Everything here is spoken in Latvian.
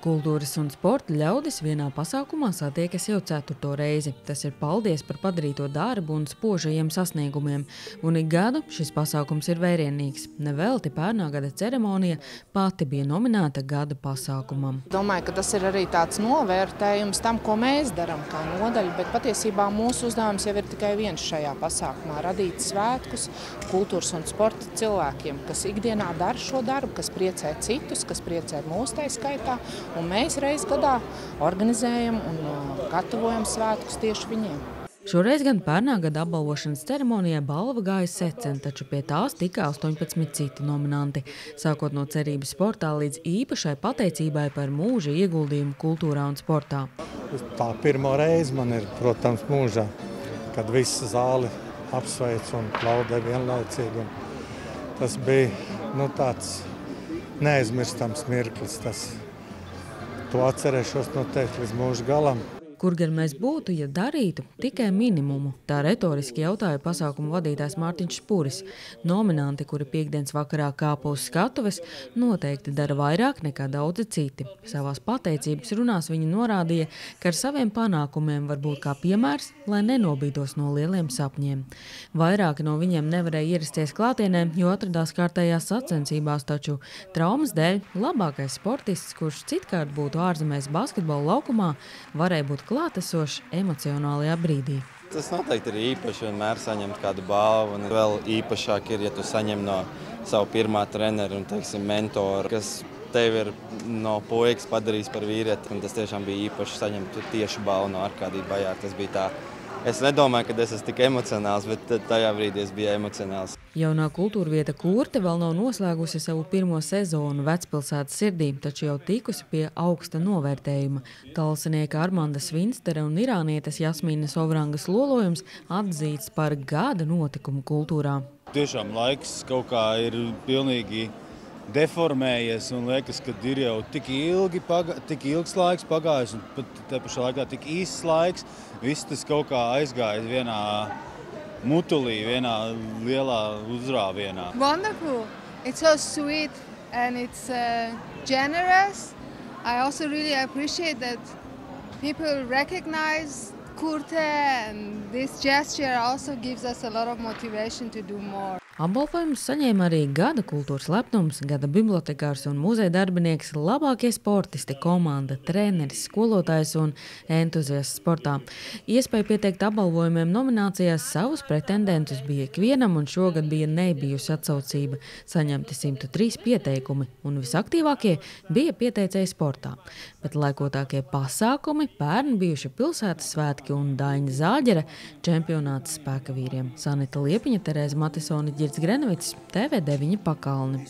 Kultūras un sporta ļaudis vienā pasākumā satiekas jau ceturto reizi. Tas ir paldies par padarīto darbu un spožajiem sasniegumiem. Un ik gadu šis pasākums ir vērienīgs. Nevelti pērnā gada ceremonija pati bija nominēta gada pasākumam. Domāju, ka tas ir arī tāds novērtējums tam, ko mēs darām kā nodaļa, bet patiesībā mūsu uzdevums jau ir tikai viens šajā pasākumā – radīt svētkus kultūras un sporta cilvēkiem, kas ikdienā dara šo darbu, kas priecē citus, kas priecē mūs tai skaitā Un mēs reiz gadā organizējam un uh, gatavojam svētkus tieši viņiem. Šoreiz gan pērnā gada apbalvošanas ceremonijā balva gāja secen, taču pie tās tika 18 citi nominanti. Sākot no cerības sportā līdz īpašai pateicībai par mūža ieguldījumu kultūrā un sportā. Tā pirmo reize man ir, protams, mūžā, kad visa zāli apsveic un plaudē vienlaicīgi. Un tas bija nu, tāds neaizmirstams mirklis. Tas To atcerēšos noteikti līdz mūža galam. Kur gan mēs būtu, ja darītu tikai minimumu? Tā retoriski jautāja pasākumu vadītājs Mārtiņš Spuris. Nominanti, kuri piekdienas vakarā kāpa uz skatuves, noteikti dara vairāk nekā daudzi citi. Savās pateicības runās viņi norādīja, ka ar saviem panākumiem var būt kā piemērs, lai nenobīdos no lieliem sapņiem. Vairāki no viņiem nevarēja ierasties klātienē, jo atradās kārtējās sacensībās, taču traumas dēļ labākais sportists, kurš citkārt būtu ārzemēs basketbola laukumā, varēja būt klātesošs emocionālajā brīdī. Tas noteikti ir īpaši vienmēr saņemt kādu balvu, un vēl īpašāk ir, ja tu saņem no savu pirmā trenera un, teiksim, mentora, kas tevi ir no puikas padarījis par vīrieti, un tas tiešām bija īpaši saņemt tieši balvu no Arkādija Bajāra. Tas bija tā Es nedomāju, ka es esmu tik emocionāls, bet tajā brīdī es biju emocionāls. Jaunā kultūra vieta Kurte vēl nav noslēgusi savu pirmo sezonu vecpilsētas sirdī, taču jau tikusi pie augsta novērtējuma. Talsinieka Armanda Svinstera un irānietes Jasmīnas Ovrangas lolojums atzīts par gada notikumu kultūrā. Tiešām laiks kaut kā ir pilnīgi deformējies un liekas, ka ir jau tik, ilgi, paga, tik ilgs laiks pagājis un pat te pašā laikā tik īsts laiks. Viss tas kaut kā aizgājis vienā mutulī, vienā lielā uzrāvienā. Wonderful! It's so sweet and it's uh, generous. I also really appreciate that people recognize Kurte and this gesture also gives us a lot of motivation to do more. Apbalvojumus saņēma arī gada kultūras lepnums, gada bibliotekārs un muzeja darbinieks, labākie sportisti, komanda, treneris, skolotājs un entuziasts sportā. Iespēja pieteikt apbalvojumiem nominācijās savus pretendentus bija ikvienam, un šogad bija nebijusi atsaucība. Saņemti 103 pieteikumi, un visaktīvākie bija pieteicēji sportā. Bet laikotākie pasākumi pērn bijuši pilsētas svētki un Daņa Zāģera čempionāts spēka vīriem. Sanita Liepiņa, Terēza Matisoni, Girds Grenovits, TV9 pakalni.